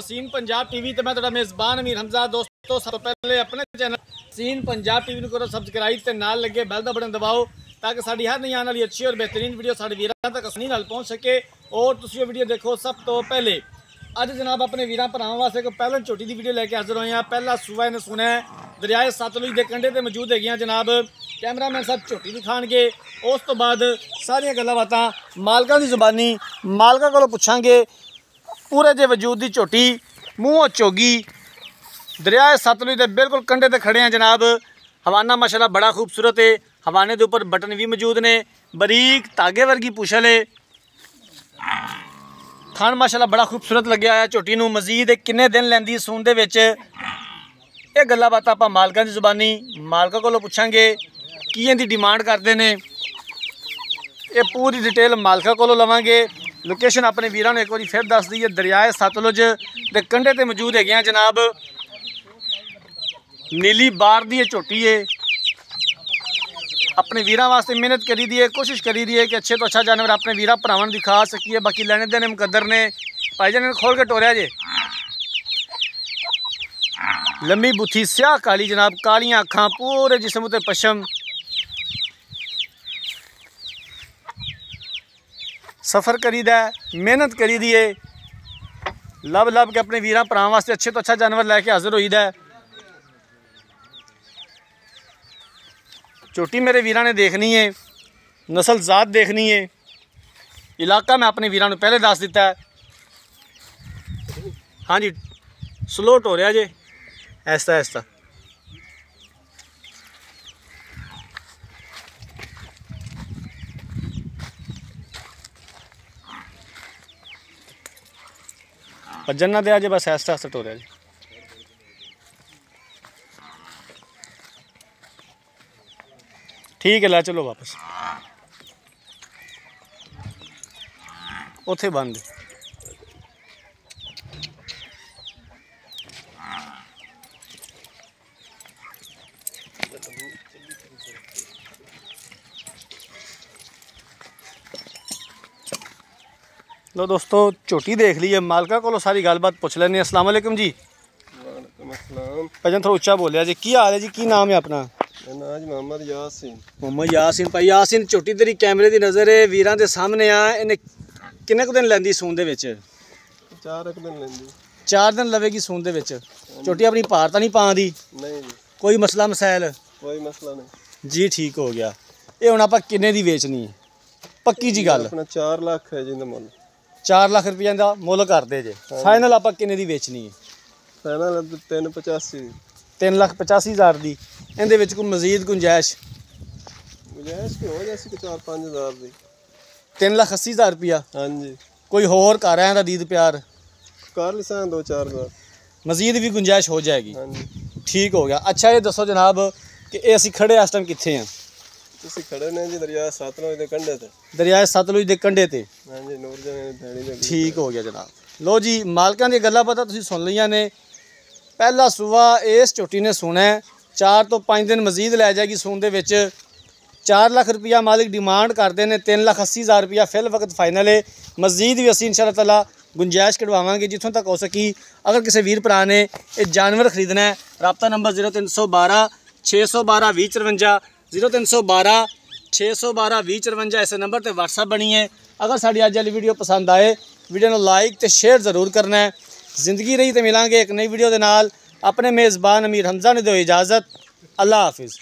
Scene Punjab TV ਤੇ ਮੈਂ ਤੁਹਾਡਾ ਮੇਜ਼ਬਾਨ ਅਮੀਰ ਹਮਜ਼ਾ, ਦੋਸਤੋ, ਸਭ ਤੋਂ ਪਹਿਲੇ ਆਪਣੇ ਚੈਨਲ ਸੀਨ ਪੰਜਾਬ ਟੀਵੀ ਨੂੰ ਕਰੋ ਸਬਸਕ੍ਰਾਈਬ ਤੇ ਨਾਲ ਲੱਗੇ ਬੈਲ ਦਾ ਬਟਨ ਦਬਾਓ ਤਾਂ ਕਿ ਸਾਡੀ ਹਰ ਨਈ ਆਉਣ ਵਾਲੀ ਅੱਛੀ ਔਰ ਬਿਹਤਰੀਨ ਵੀਡੀਓ ਸਾਡੇ ਵੀਰਾਂ ਤੱਕ ਆਸਾਨੀ ਨਾਲ ਪਹੁੰਚ ਸਕੇ ਔਰ ਤੁਸੀਂ ਉਹ ਵੀਡੀਓ ਦੇਖੋ ਸਭ ਤੋਂ ਪਹਿਲੇ। ਅੱਜ ਜਨਾਬ ਆਪਣੇ ਵੀਰਾਂ ਭਰਾਵਾਂ ਵਾਸਤੇ ਇੱਕ ਪਹਿਲਾਂ ਛੋਟੀ ਦੀ ਵੀਡੀਓ ਲੈ ਕੇ ਹਾਜ਼ਰ ਹੋਏ ਆ ਪਹਿਲਾ ਸੂਆ ਇਹਨੇ ਸੁਣਿਆ ਦਰਿਆਏ ਸਤਲੁਜ ਦੇ ਕੰਢੇ ਤੇ ਮੌਜੂਦ ਹੈਗੀਆਂ ਜਨਾਬ। ਕੈਮਰਾਮੈਨ ਸਾਹਿਬ ਝੋਟੀ ਦਿਖਾਣਗੇ ਉਸ ਤੋਂ ਬਾਅਦ ਸਾਰੀਆਂ ਗੱਲਾਂ ਬਾਤਾਂ ਮਾਲਕਾਂ ਦੀ ਜ਼ੁਬਾਨੀ, ਮਾਲਕਾਂ ਕੋਲੋਂ ਪੁੱਛਾਂਗੇ। ਪੂਰੇ ਦੇ ਵਜੂਦ ਦੀ ਝੋਟੀ, ਮੂੰਹੋਂ ਚੋਗੀ ਦਰਿਆ ਸਤਲੁਜ ਦੇ ਬਿਲਕੁਲ ਕੰਢੇ ਤੇ ਖੜੇ ਆ ਜਨਾਬ। ਹਵਾਨਾ ਮਾਸ਼ਾਅੱਲਾ ਬੜਾ ਖੂਬਸੂਰਤ ਹੈ ਹਵਾਨੇ ਦੇ ਉੱਪਰ ਬਟਨ ਵੀ ਮੌਜੂਦ ਨੇ। ਬਰੀਕ ਧਾਗੇ ਵਰਗੀ ਪੁਸ਼ਲ ਹੈ ਥਣ ਮਾਸ਼ਾਅੱਲਾ ਬੜਾ ਖੂਬਸੂਰਤ ਲੱਗਿਆ ਹੋਇਆ ਝੋਟੀ ਨੂੰ। ਮਜ਼ੀਦ ਇਹ ਕਿੰਨੇ ਦਿਨ ਲੈਂਦੀ ਹੈ ਦੇ ਵਿੱਚ? ਇਹ ਗੱਲਾਂ ਬਾਤਾਂ ਆਪਾਂ ਮਾਲਕਾਂ ਦੀ ਜ਼ੁਬਾਨੀ, ਮਾਲਕਾਂ ਕੋਲੋਂ ਪੁੱਛਾਂਗੇ ਕੀ ਇਹਦੀ ਡਿਮਾਂਡ ਕਰਦੇ ਨੇ। ਇਹ ਪੂਰੀ ਡਿਟੇਲ ਮਾਲਕਾਂ ਕੋਲੋਂ ਲਵਾਂਗੇ। ਲੋਕੇਸ਼ਨ ਆਪਣੇ ਵੀਰਾਂ ਨੂੰ ਇੱਕ ਵਾਰੀ ਫਿਰ ਦੱਸ ਦਈਏ, ਦਰਿਆਏ ਸਤਲੁਜ ਦੇ ਕੰਢੇ ਤੇ ਮੌਜੂਦ ਹੈਗੇ ਆ ਜਨਾਬ। ਨੀਲੀ ਬਾਰ ਦੀ ਇਹ ਝੋਟੀ ਏ। ਆਪਣੇ ਵੀਰਾਂ ਵਾਸਤੇ ਮਿਹਨਤ ਕਰੀ ਦੀ ਹੈ ਕੋਸ਼ਿਸ਼ ਕਰੀ ਦੀ ਹੈ ਕਿ ਅੱਛੇ ਤੋਂ ਅੱਛਾ ਜਾਨਵਰ ਆਪਣੇ ਵੀਰਾਂ ਭਰਾਵਾਂ ਨੂੰ ਦਿਖਾ ਸਕੀਏ। ਬਾਕੀ ਲੈਣੇ ਦੇਣੇ ਮੁਕੱਦਰ ਨੇ। ਭਾਈ ਜਾਨ ਖੋਲ ਕੇ ਟੋਰਿਆ ਜੇ। ਲੰਮੀ ਬੁੱਥੀ ਸਿਆਹ ਕਾਲੀ ਜਨਾਬ, ਕਾਲੀਆਂ ਅੱਖਾਂ, ਪੂਰੇ ਜਿਸਮ ਉਤੇ ਪਸ਼ਮ। ਸਫਰ ਕਰੀਦਾ ਹੈ, ਮਿਹਨਤ ਕਰੀਦੀ ਏ ਲੱਭ ਲੱਭ ਕੇ ਆਪਣੇ ਵੀਰਾਂ ਭਰਾਵਾਂ ਵਾਸਤੇ ਅੱਛੇ ਤੋਂ ਅੱਛਾ ਜਾਨਵਰ ਲੈ ਕੇ ਹਾਜ਼ਰ ਹੋਈਦਾ ਹੈ। ਝੋਟੀ ਮੇਰੇ ਵੀਰਾਂ ਨੇ ਦੇਖਣੀ ਏ ਨਸਲ ਜ਼ਾਤ ਦੇਖਣੀ ਏ ਇਲਾਕਾ ਮੈਂ ਆਪਣੇ ਵੀਰਾਂ ਨੂੰ ਪਹਿਲੇ ਦੱਸ ਦਿੱਤਾ ਹੈ ਹਾਂਜੀ ਸਲੋਟ ਹੋ ਰਿਹਾ ਜੇ ਐਸਤਾ ਭੱਜਣ ਨਾ ਦਿਆ ਜੇ ਬਸ ਐਸਾ ਐਸਤਾ ਟੋਰਿਆ ਜੀ। ਠੀਕ ਹੈ, ਲੈ ਚਲੋ ਵਾਪਸ। ਉੱਥੇ ਬੰਦ। ਲੋ ਦੋਸਤੋ ਝੋਟੀ ਦੇਖ ਲਈਏ। ਮਾਲਕਾ ਕੋਲੋਂ ਸਾਰੀ ਗੱਲਬਾਤ ਪੁੱਛ ਲੈਣੇ ਅਸਲਾਮ ਵਾਲੇਕਮ ਜੀ। ਵਾਲੇਕੁਮ ਅਸਲਾਮ। ਭਜਨ ਥੋੜਾ ਉੱਚਾ ਬੋਲਿਆ ਜੀ। ਕੀ ਹਾਲ ਹੈ ਜੀ? ਕੀ ਨਾਮ ਹੈ ਆਪਣਾ? ਮੇਰਾ ਨਾਮ ਜੀ ਮੁਹੰਮਦ ਯਾਸੀਨ। ਮੁਹੰਮਦ ਯਾਸੀਨ। ਭਾਈ ਯਾਸੀਨ ਝੋਟੀ ਤੇਰੀ ਕੈਮਰੇ ਦੀ ਨਜ਼ਰ ਹੈ। ਵੀਰਾਂ ਦੇ ਸਾਹਮਣੇ ਆ। ਇਹਨੇ ਕਿੰਨੇ ਕੁ ਦਿਨ ਲੈਂਦੀ ਸੂਣ ਦੇ ਵਿੱਚ? ਚਾਰ ਇੱਕ ਦਿਨ ਲੈਂਦੀ। ਚਾਰ ਦਿਨ ਲਵੇਗੀ ਸੂਣ ਦੇ ਵਿੱਚ। ਝੋਟੀ ਆਪਣੀ ਭਾਰ ਤਾਂ ਨਹੀਂ ਪਾਉਂਦੀ? ਨਹੀਂ ਜੀ। ਕੋਈ ਮਸਲਾ ਮਸਾਇਲ ਕੋਈ ਮਸਲਾ ਨਹੀਂ। ਜੀ ਠੀਕ ਹੋ ਗਿਆ। ਇਹ ਹੁਣ ਆਪਾਂ ਕਿੰਨੇ ਦੀ ਵੇਚਣੀ? ਹੈ ਪੱਕੀ ਜੀ ਗੱਲ। ਆਪਣਾ 4 ਲੱਖ ਹੈ ਜੀ ਦਾ ਮੁੱਲ। 4 ਲੱਖ ਰੁਪਈਆ ਦਾ ਮੁੱਲ ਕਰਦੇ ਜੇ। ਫਾਈਨਲ ਆਪਾਂ ਕਿੰਨੇ ਦੀ ਵੇਚਣੀ ਹੈ? ਫਾਈਨਲ 385 3 ਲੱਖ 85 ਹਜ਼ਾਰ ਦੀ। ਇਹਦੇ ਵਿੱਚ ਕੋਈ ਮਜ਼ੀਦ ਗੁੰਜਾਇਸ਼? ਗੁਜਾਇਸ਼ ਕਿ ਹੋ ਜਾਸੀ ਕਿ 4-5000 ਦੀ। 3 ਲੱਖ 80 ਹਜ਼ਾਰ ਰੁਪਈਆ? ਹਾਂਜੀ। ਕੋਈ ਹੋਰ ਘਰ ਆਇਆ ਦਾ ਦੀਦ ਪਿਆਰ? ਕਰ ਲਿਸਾਂ 2-4 ਹਜ਼ਾਰ ਮਜ਼ੀਦ ਵੀ ਗੁੰਜਾਇਸ਼ ਹੋ ਜਾਏਗੀ। ਹਾਂਜੀ। ਠੀਕ ਹੋ ਗਿਆ। ਅੱਛਾ ਇਹ ਦੱਸੋ ਜਨਾਬ ਕਿ ਇਹ ਅਸੀਂ ਖੜੇ ਇਸ ਟਾਈਮ ਕਿੱਥੇ ਆ? ਤੁਸੀਂ ਖੜੇ ਨੇ ਜੀ ਦਰਿਆ ਸਤਲੁਜ ਦੇ ਕੰਢੇ ਤੇ। ਦਰਿਆ ਸਤਲੁਜ ਦੇ ਕੰਢੇ ਤੇ। ਹਾਂਜੀ ਨੂਰ ਜਨੇ ਭੈਣੀ ਦੇ ਠੀਕ ਹੋ ਗਿਆ ਜਨਾਬ। ਲੋ ਜੀ ਮਾਲਕਾਂ ਦੀਆਂ ਗੱਲਾਂ ਪਤਾ ਤੁਸੀਂ ਸੁਣ ਲਈਆਂ ਨੇ। ਪਹਿਲਾ ਸੂਆ ਇਸ ਝੋਟੀ ਨੇ ਸੁਣਾ 4 ਤੋਂ 5 ਦਿਨ ਮਜ਼ੀਦ ਲੈ ਜਾਏਗੀ ਸੂਣ ਦੇ ਵਿੱਚ। 4 ਲੱਖ ਰੁਪਇਆ ਮਾਲਿਕ ਡਿਮਾਂਡ ਕਰਦੇ ਨੇ। 3 ਲੱਖ 80 ਹਜ਼ਾਰ ਰੁਪਇਆ ਫਿਲ ਵਕਤ ਫਾਈਨਲ ਹੈ ਮਜ਼ੀਦ ਵੀ ਅਸੀਂ ਇਨਸ਼ਾਅੱਲਾ ਤਾਲਾ ਗੁੰਜਾਇਸ਼ ਕਢਵਾਵਾਂਗੇ ਜਿੱਥੋਂ ਤੱਕ ਹੋ ਸਕੀ। ਅਗਰ ਕਿਸੇ ਵੀਰ ਭਰਾ ਨੇ ਇਹ ਜਾਨਵਰ ਖਰੀਦਣਾ ਹੈ ਰਾਬਤਾ ਨੰਬਰ 0312 612 2054 0312 612 2054 ਇਸ ਨੰਬਰ ਤੇ WhatsApp ਬਣੀ ਹੈ। ਅਗਰ ਸਾਡੀ ਅੱਜ ਵਾਲੀ ਵੀਡੀਓ ਪਸੰਦ ਆਏ ਵੀਡੀਓ ਨੂੰ ਲਾਈਕ ਤੇ ਸ਼ੇਅਰ ਜ਼ਰੂਰ ਕਰਨਾ ਹੈ। ਜ਼ਿੰਦਗੀ ਰਹੀ ਤੇ ਮਿਲਾਂਗੇ ਇੱਕ ਨਈ ਵੀਡੀਓ ਦੇ ਨਾਲ। ਆਪਣੇ ਮੇਜ਼ਬਾਨ ਅਮੀਰ ਹਮਜ਼ਾ ਨੇ ਦਿਓ ਇਜਾਜ਼ਤ। ਅੱਲਾ ਹਾਫਿਜ਼।